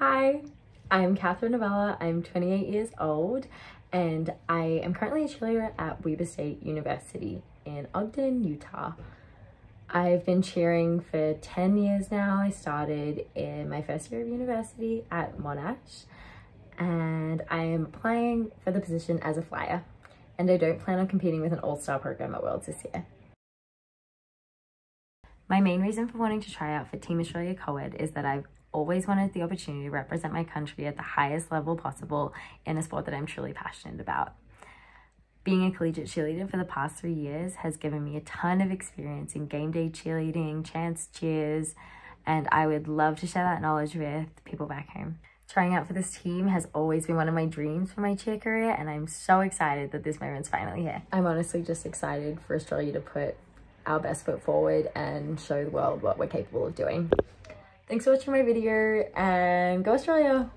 Hi, I'm Catherine Abela. I'm 28 years old and I am currently a cheerleader at Weber State University in Ogden, Utah. I've been cheering for 10 years now. I started in my first year of university at Monash and I am applying for the position as a flyer and I don't plan on competing with an all-star program at Worlds this year. My main reason for wanting to try out for Team Australia Co-ed is that I've always wanted the opportunity to represent my country at the highest level possible in a sport that I'm truly passionate about. Being a collegiate cheerleader for the past three years has given me a ton of experience in game day cheerleading, chants cheers, and I would love to share that knowledge with people back home. Trying out for this team has always been one of my dreams for my cheer career and I'm so excited that this moment's finally here. I'm honestly just excited for Australia to put our best foot forward and show the world what we're capable of doing. Thanks so much for watching my video and go Australia!